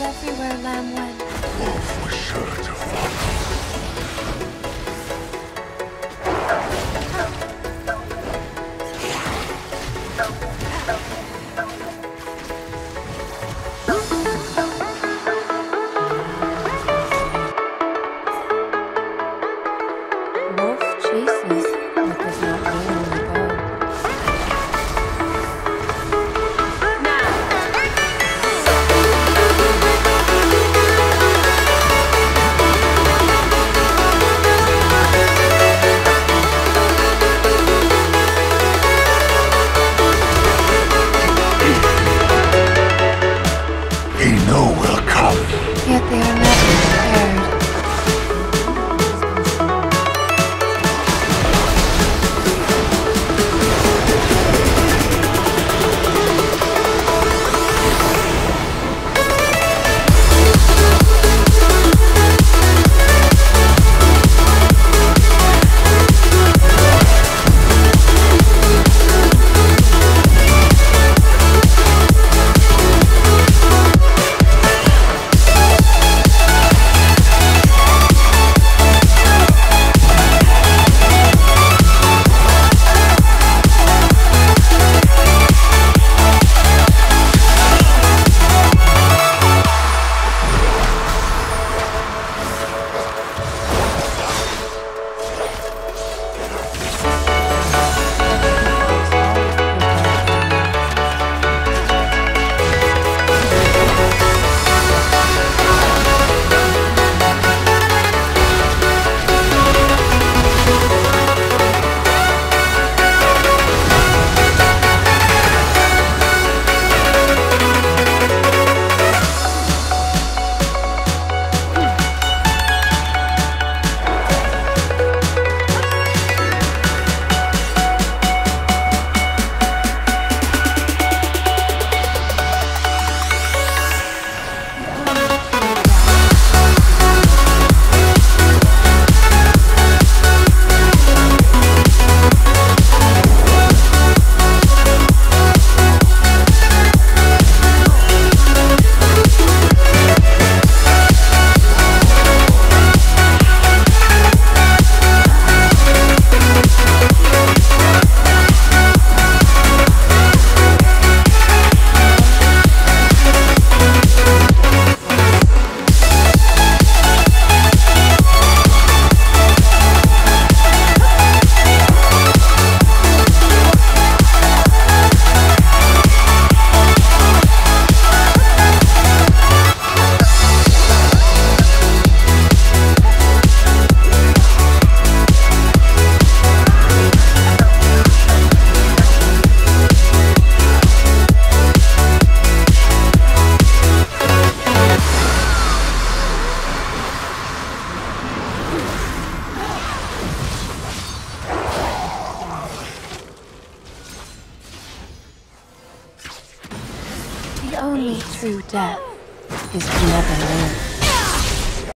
And everywhere Lamb went. Wolf was sure to. Wolf chases, only true death is never live.